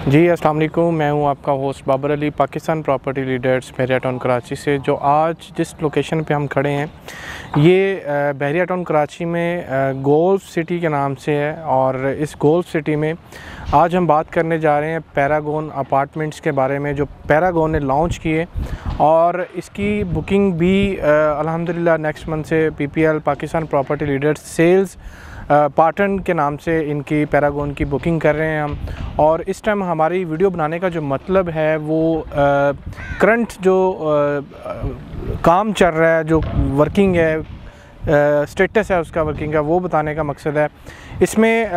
जी, अस्सलाम वालेकुम। मैं हूँ आपका host Babar Ali, Pakistan Property Leaders Bahria Town Karachi से, जो आज जिस लोकेशन पे हम खड़े हैं, ये बहरिया टाउन कराची में गोल्फ सिटी के नाम से है और इस गोल्फ सिटी में आज हम बात करने जा रहे हैं पैरागोन अपार्टमेंट्स के बारे में, जो पैरागोन ने लॉन्च किए और इसकी बुकिंग भी अल्हम्दुलिल्लाह नेक्स्ट मंथ से PPL Pakistan Property Leaders sales Patan के नाम से इनकी पैरागोन की बुकिंग कर रहे हैं हम। और इस टाइम हमारी वीडियो बनाने का जो मतलब है वो करंट जो आ, काम चल रहा है जो वर्किंग है स्टेटस है उसका वर्किंग का वो बताने का मकसद है। इसमें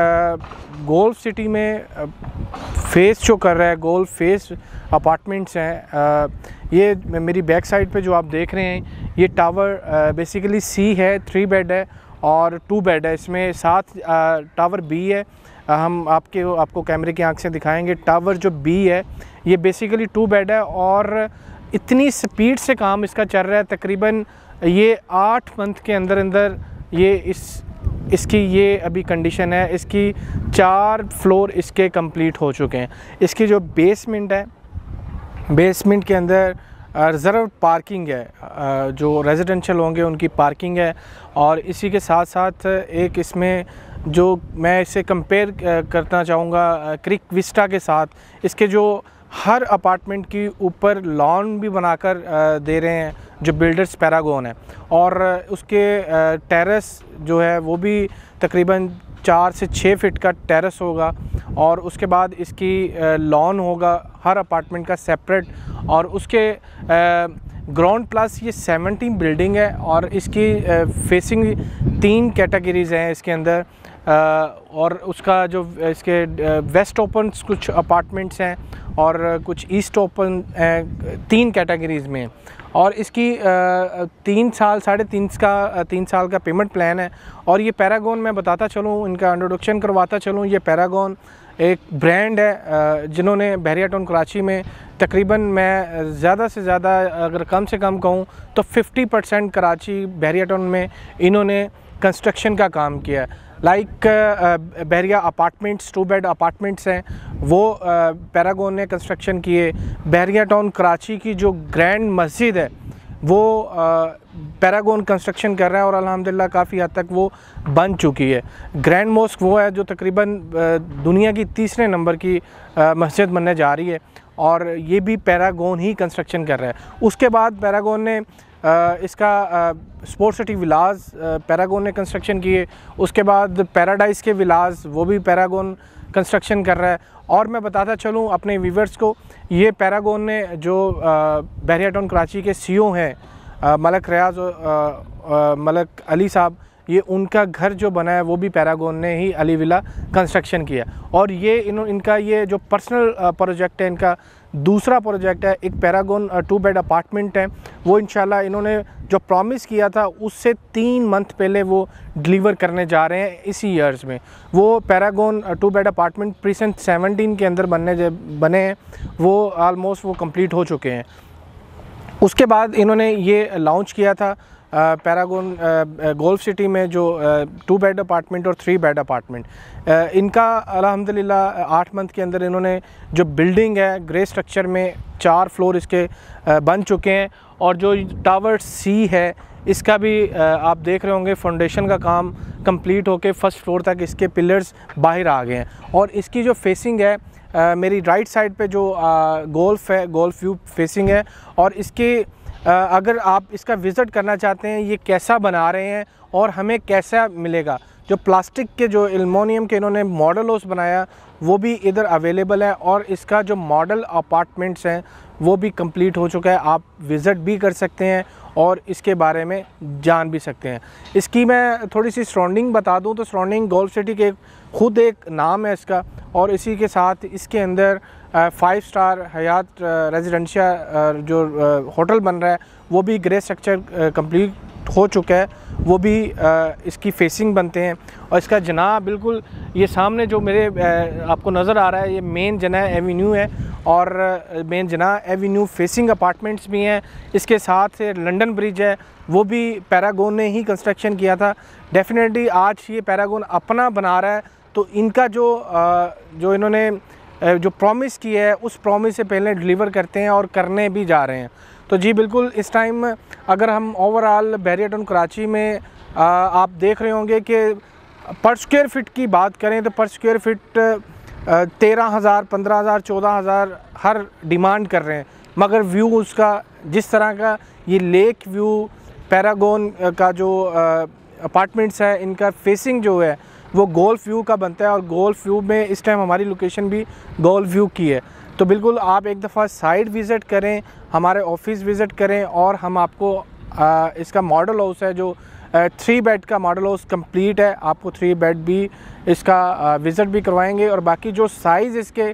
गोल्फ सिटी में फेस जो कर रहा है गोल्फ फेस अपार्टमेंट्स हैं। ये मेरी बैक साइड पे जो आप देख रहे हैं ये टावर बेसिकली सी है थ्री बेड है और टू बेड है। इसमें सात टावर बी है। हम आपके, आपको कैमरे की आँख से दिखाएँगे। टावर जो बी है, ये बेसिकली टू बेड है और इतनी स्पीड से काम इसका चल रहा है। तकरीबन ये आठ मंथ के अंदर अंदर ये इस, इसकी ये अभी कंडीशन है। इसकी चार फ्लोर इसके कंप्लीट हो चुके हैं। इसकी जो बेसमेंट है बेसमेंट के अंदर रिज़र्व पार्किंग है जो रेजिडेंशियल होंगे उनकी पार्किंग है और इसी के साथ साथ एक इसमें जो मैं इसे कंपेयर करना चाहूँगा क्रिक विस्टा के साथ, इसके जो हर अपार्टमेंट की ऊपर लॉन भी बनाकर दे रहे हैं, जो बिल्डर्स पैरागोन है और उसके टेरेस जो है वो भी तकरीबन चार से छः फिट का टेरेस होगा और उसके बाद इसकी लॉन होगा, हर अपार्टमेंट का सेपरेट और उसके ग्राउंड प्लस ये सेवनटीन बिल्डिंग है और इसकी फेसिंग तीन कैटेगरीज़ हैं इसके अंदर। और उसका जो इसके वेस्ट ओपन कुछ अपार्टमेंट्स हैं और कुछ ईस्ट ओपन तीन कैटेगरीज़ में। और इसकी तीन साल, साढ़े तीन का, तीन साल का पेमेंट प्लान है। और ये पैरागोन मैं बताता चलूँ, इनका इंट्रोडक्शन करवाता चलूँ, ये पैरागोन एक ब्रांड है जिन्होंने बहरिया टाउन कराची में तकरीबन मैं ज़्यादा से ज़्यादा, अगर कम से कम कहूँ तो 50 परसेंट कराची बहरिया टाउन में इन्होंने कंस्ट्रक्शन का काम किया है। Like Bahria apartments two bed apartments हैं, वो पैरागोन ने कंस्ट्रक्शन किए। बहरिया टाउन कराची की जो ग्रैंड मस्जिद है, वो पैरागोन कंस्ट्रक्शन कर रहा है और अल्हम्दुलिल्लाह काफ़ी हद तक वो बन चुकी है। ग्रैंड मोस्क वो है जो तकरीबन दुनिया की तीसरे नंबर की मस्जिद बनने जा रही है और ये भी पैरागोन ही कंस्ट्रक्शन कर रहा है। उसके बाद पैरागोन ने इसका स्पोर्ट्स सिटी विलाज पैरागोन ने कंस्ट्रक्शन किए। उसके बाद पैराडाइज के विलाज वो भी पैरागोन कंस्ट्रक्शन कर रहा है। और मैं बताता चलूँ अपने व्यूवर्स को, ये पैरागोन ने जो बहरिया टाउन कराची के सीईओ हैं मलक रियाज मलक अली साहब, ये उनका घर जो बना है, वो भी पैरागोन ने ही अली विला कंस्ट्रक्शन किया। और ये इन इनका ये जो पर्सनल प्रोजेक्ट है, इनका दूसरा प्रोजेक्ट है, एक पैरागोन टू बेड अपार्टमेंट है। वो इंशाल्लाह इन्होंने जो प्रॉमिस किया था, उससे तीन मंथ पहले वो डिलीवर करने जा रहे हैं इसी ईयर्स में। वो Paragon two bed apartment precinct seventeen के अंदर बनने बने हैं, वो आलमोस्ट वो कंप्लीट हो चुके हैं। उसके बाद इन्होंने ये लॉन्च किया था पैरागोन गोल्फ सिटी में जो टू बेड अपार्टमेंट और थ्री बेड अपार्टमेंट इनका अल्हम्दुलिल्लाह आठ मंथ के अंदर इन्होंने जो बिल्डिंग है ग्रे स्ट्रक्चर में चार फ्लोर इसके बन चुके हैं और जो टावर सी है, इसका भी आप देख रहे होंगे फाउंडेशन का काम कंप्लीट होके फ़र्स्ट फ्लोर तक इसके पिलर्स बाहर आ गए हैं। और इसकी जो फेसिंग है मेरी राइट साइड पे जो गोल्फ है गोल्फ व्यू फेसिंग है और इसके अगर आप इसका विज़िट करना चाहते हैं, ये कैसा बना रहे हैं और हमें कैसा मिलेगा? जो प्लास्टिक के, जो एलमोनियम के इन्होंने मॉडल हाउस बनाया, वो भी इधर अवेलेबल है और इसका जो मॉडल अपार्टमेंट्स हैं, वो भी कंप्लीट हो चुका है। आप विज़िट भी कर सकते हैं और इसके बारे में जान भी सकते हैं। इसकी मैं थोड़ी सी सराउंडिंग बता दूँ तो सराउंडिंग गोल्फ सिटी के ख़ुद एक नाम है इसका और इसी के साथ इसके अंदर फाइव स्टार हयात रेजिडेंशियल जो होटल बन रहा है, वो भी ग्रे स्ट्रक्चर कंप्लीट हो चुका है। वो भी इसकी फेसिंग बनते हैं। और इसका जना बिल्कुल, ये सामने जो मेरे आपको नज़र आ रहा है, ये मेन जना एवेन्यू है। और मेन जना एवेन्यू फेसिंग अपार्टमेंट्स भी हैं। इसके साथ लंडन ब्रिज है। वो भी पैरागोन ने ही कंस्ट्रक्शन किया था। डेफिनेटली आज ये पैरागोन अपना बना रहा है। तो इनका जो जो इन्होंने जो प्रॉमिस की है उस प्रॉमिस से पहले डिलीवर करते हैं और करने भी जा रहे हैं। तो जी बिल्कुल इस टाइम अगर हम ओवरऑल बैरियटन कराची में आ, आप देख रहे होंगे कि पर स्क्वेयर फिट की बात करें तो पर स्क्वेयर फिट तेरह हज़ार पंद्रह हज़ार चौदह हज़ार हर डिमांड कर रहे हैं। मगर व्यू उसका जिस तरह का ये लेक व्यू पैरागोन का जो अपार्टमेंट्स है इनका फेसिंग जो है वो गोल्फ व्यू का बनता है और गोल्फ व्यू में इस टाइम हमारी लोकेशन भी गोल्फ व्यू की है। तो बिल्कुल आप एक दफ़ा साइट विज़िट करें हमारे ऑफ़िस विज़िट करें और हम आपको आ, इसका मॉडल हाउस है जो थ्री बेड का मॉडल हाउस कंप्लीट है। आपको थ्री बेड भी इसका विज़िट भी करवाएँगे और बाकी जो साइज़ इसके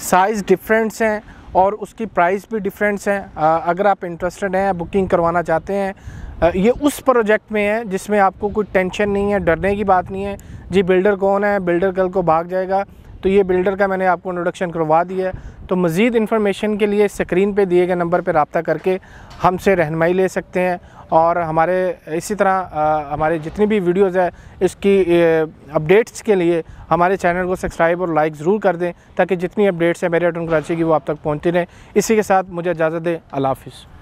साइज़ डिफरेंट्स हैं और उसकी प्राइस भी डिफरेंट्स हैं। अगर आप इंटरेस्टेड हैं बुकिंग करवाना चाहते हैं ये उस प्रोजेक्ट में है जिसमें आपको कोई टेंशन नहीं है डरने की बात नहीं है। जी बिल्डर कौन है? बिल्डर कल को भाग जाएगा। तो ये बिल्डर का मैंने आपको इंट्रोडक्शन करवा दिया है। तो मज़ीद इन्फॉर्मेशन के लिए स्क्रीन पे दिए गए नंबर पर रबता करके हमसे रहनमाई ले सकते हैं। और हमारे इसी तरह आ, हमारे जितनी भी वीडियोज़ है इसकी अपडेट्स के लिए हमारे चैनल को सब्सक्राइब और लाइक ज़रूर कर दें ताकि जितनी अपडेट्स हैं मेरे अटन कराची की वो आप तक पहुँचती रहें। इसी के साथ मुझे इजाज़त दें। अल्लाह हाफ़िज़।